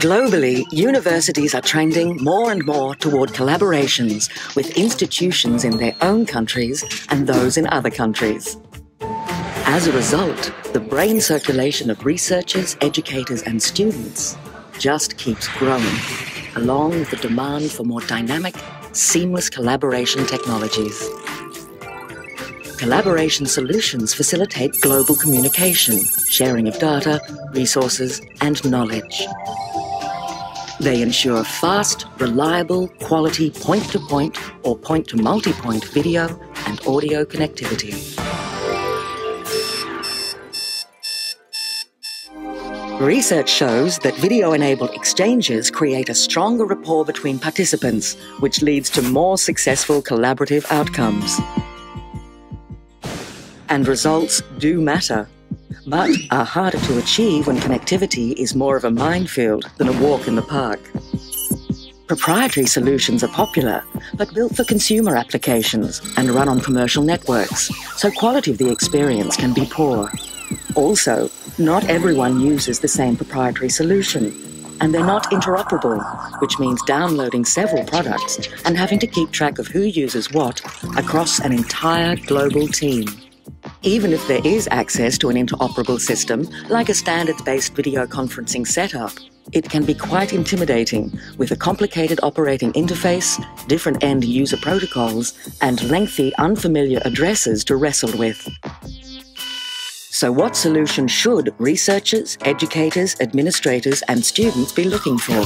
Globally, universities are trending more and more toward collaborations with institutions in their own countries and those in other countries. As a result, the brain circulation of researchers, educators, and students just keeps growing, along with the demand for more dynamic, seamless collaboration technologies. Collaboration solutions facilitate global communication, sharing of data, resources, and knowledge. They ensure fast, reliable, quality point-to-point or point-to-multipoint video and audio connectivity. Research shows that video-enabled exchanges create a stronger rapport between participants, which leads to more successful collaborative outcomes. And results do matter, but are harder to achieve when connectivity is more of a minefield than a walk in the park. Proprietary solutions are popular, but built for consumer applications and run on commercial networks, so quality of the experience can be poor. Also, not everyone uses the same proprietary solution, and they're not interoperable, which means downloading several products and having to keep track of who uses what across an entire global team. Even if there is access to an interoperable system, like a standards-based video conferencing setup, it can be quite intimidating with a complicated operating interface, different end user protocols, and lengthy unfamiliar addresses to wrestle with. So what solution should researchers, educators, administrators and students be looking for?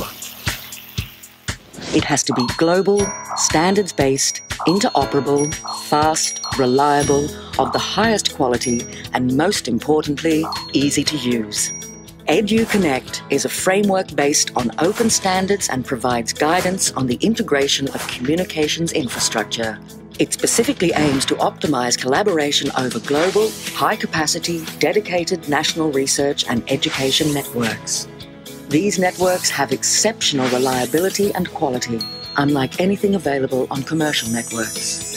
It has to be global, standards-based, interoperable, fast, reliable, of the highest quality, and most importantly, easy to use. EduConnect is a framework based on open standards and provides guidance on the integration of communications infrastructure. It specifically aims to optimize collaboration over global, high capacity, dedicated national research and education networks. These networks have exceptional reliability and quality, unlike anything available on commercial networks.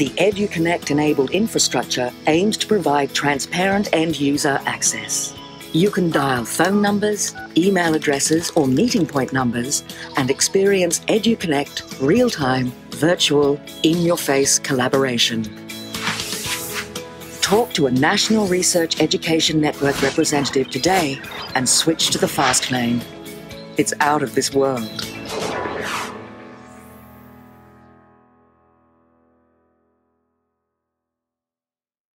The EduConnect enabled infrastructure aims to provide transparent end user access. You can dial phone numbers, email addresses, or meeting point numbers and experience EduConnect real time, virtual, in your face collaboration. Talk to a National Research Education Network representative today and switch to the fast lane. It's out of this world.